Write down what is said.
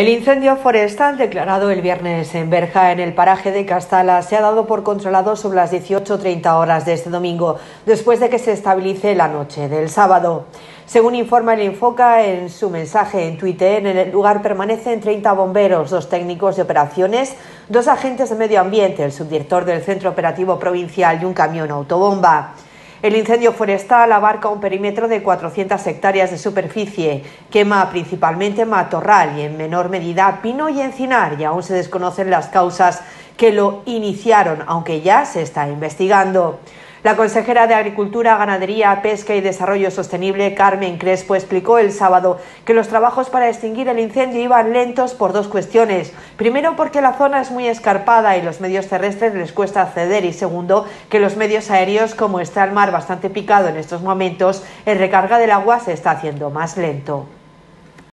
El incendio forestal declarado el viernes en Berja, en el paraje de Castala, se ha dado por controlado sobre las 18.30 horas de este domingo, después de que se estabilice la noche del sábado. Según informa el Infoca en su mensaje en Twitter, en el lugar permanecen 30 bomberos, dos técnicos de operaciones, dos agentes de medio ambiente, el subdirector del Centro Operativo Provincial y un camión autobomba. El incendio forestal abarca un perímetro de 400 hectáreas de superficie, quema principalmente matorral y en menor medida pino y encinar y aún se desconocen las causas que lo iniciaron, aunque ya se está investigando. La consejera de Agricultura, Ganadería, Pesca y Desarrollo Sostenible, Carmen Crespo, explicó el sábado que los trabajos para extinguir el incendio iban lentos por dos cuestiones. Primero, porque la zona es muy escarpada y los medios terrestres les cuesta acceder. Y segundo, que los medios aéreos, como está el mar bastante picado en estos momentos, el recarga del agua se está haciendo más lento.